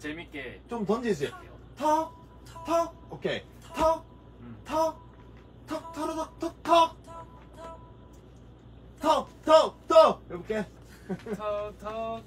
재밌게 좀 던지세요. 턱, 턱, 오케이. 턱, 음. 턱, 턱, 턱, 턱, 턱, 턱, 턱, 턱, 턱. 해볼게. 턱 턱 턱